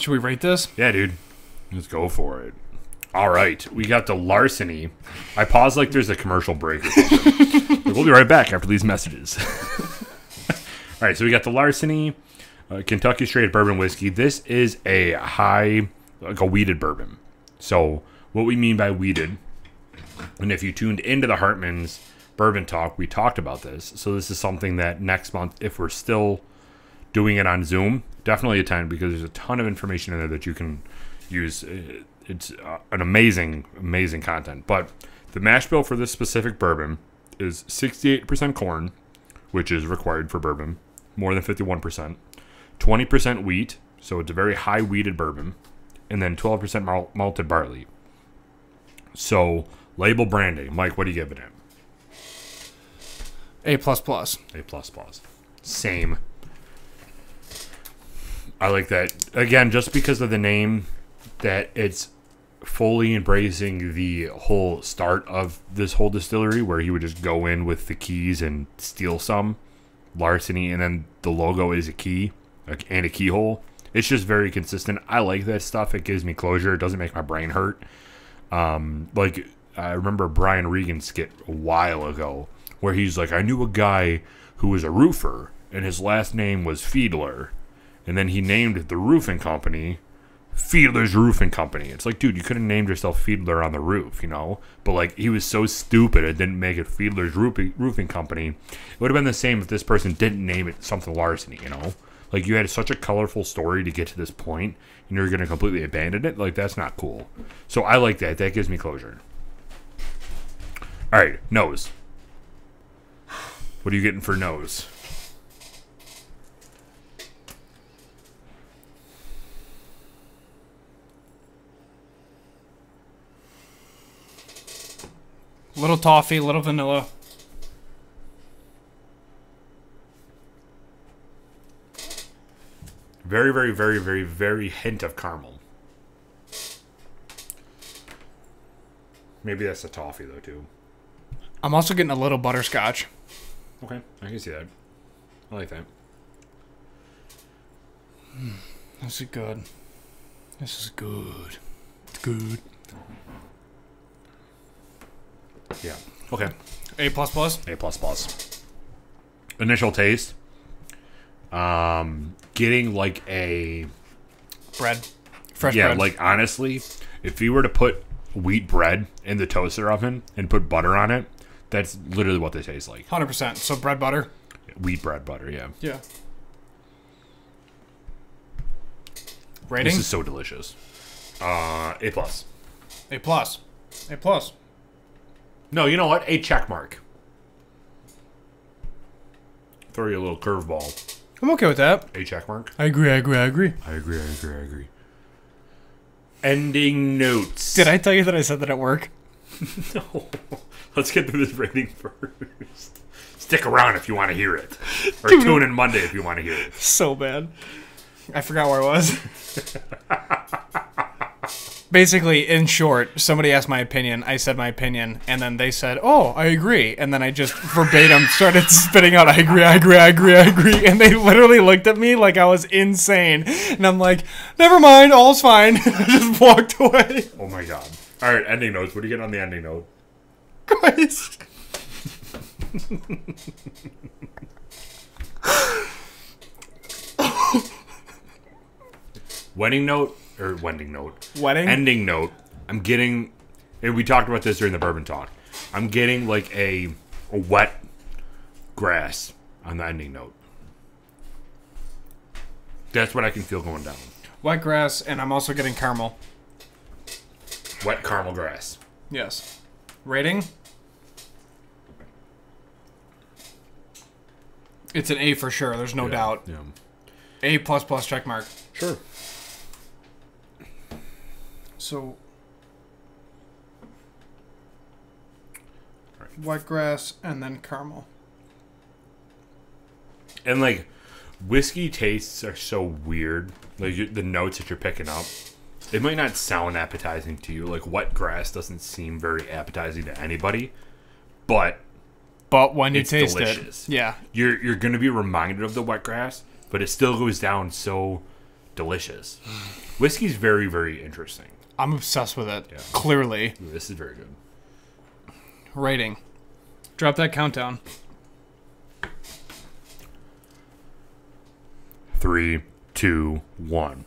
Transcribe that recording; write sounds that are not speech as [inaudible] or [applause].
Should we rate this? Yeah, dude. Let's go for it. All right, we got the larceny. I pause like there's a commercial break. [laughs] We'll be right back after these messages. [laughs] All right, so we got the larceny, uh, Kentucky straight bourbon whiskey. This is a high, like a wheated bourbon. So what we mean by wheated, and if you tuned into the Hartman's bourbon talk, we talked about this. So this is something that next month, if we're still doing it on Zoom, definitely attend because there's a ton of information in there that you can use. It's uh, an amazing, amazing content. But the mash bill for this specific bourbon is 68% corn, which is required for bourbon, more than 51%, 20% wheat, so it's a very high wheated bourbon, and then 12% mal- malted barley. So label branding, Mike, what are you giving it? A plus plus. A plus plus. Same. I like that. Again, just because of the name, that it's fully embracing the whole start of this whole distillery where he would just go in with the keys and steal some larceny and then the logo is a key like, and a keyhole. It's just very consistent. I like that stuff. It gives me closure. It doesn't make my brain hurt. Um, like I remember Brian Regan skit a while ago where he's like, I knew a guy who was a roofer and his last name was Fiedler, and then he named the roofing company Fiedler's Roofing Company. It's like, dude, you could have named yourself Fiedler on the roof, you know? But like, he was so stupid it didn't make it Fiedler's Roofing Company. It would have been the same if this person didn't name it something larceny, you know? Like, you had such a colorful story to get to this point, and you're going to completely abandon it. Like, that's not cool. So I like that. That gives me closure. All right, nose. What are you getting for nose? Little toffee, little vanilla. Very, very, very, very, very hint of caramel. Maybe that's the toffee though too. I'm also getting a little butterscotch. Okay, I can see that. I like that. Hmm, this is good. This is good. It's good. Yeah. Okay. A plus plus. A plus plus. Initial taste. Um, getting like a Bread. Fresh bread. yeah, bread. like honestly, if you were to put wheat bread in the toaster oven and put butter on it, that's literally what they taste like. 100%. So bread butter. Wheat bread butter. Yeah. Yeah. Rating? This is so delicious. Uh, a plus. A plus. A plus. No, you know what? A check mark. Throw you a little curveball. I'm okay with that. A check mark. I agree, I agree, I agree. I agree. I agree. I agree. Ending notes. Did I tell you that I said that at work? [laughs] No. Let's get through this rating first. Stick around if you want to hear it, or Dude. tune in Monday if you want to hear it. So bad. I forgot where I was. [laughs] Basically, in short, somebody asked my opinion. I said my opinion, and then they said, "Oh, I agree." And then I just verbatim started [laughs] spitting out, "I agree, I agree, I agree, I agree." And they literally looked at me like I was insane. And I'm like, "Never mind, all's fine." I [laughs] just walked away. Oh my god! All right, ending notes. What do you get on the ending note? Guys. [laughs] Wedding note or wedding note? Wedding? Ending note. I'm getting. And we talked about this during the bourbon talk. I'm getting like a, a wet grass on the ending note. That's what I can feel going down. Wet grass, and I'm also getting caramel. Wet caramel grass. Yes. Rating? It's an A for sure. There's no Yeah, doubt. Yeah. A plus plus check mark. Sure. So. White grass and then caramel. And like whiskey tastes are so weird. Like you, the notes that you're picking up, it might not sound appetizing to you. Like wet grass doesn't seem very appetizing to anybody, but But when you It's taste delicious. it, yeah, you're you're gonna be reminded of the wet grass, but it still goes down so delicious. Mm. Whiskey's very, very interesting. I'm obsessed with it. Clearly. Ooh, this is very good. Rating. Drop that countdown. Three, two, one.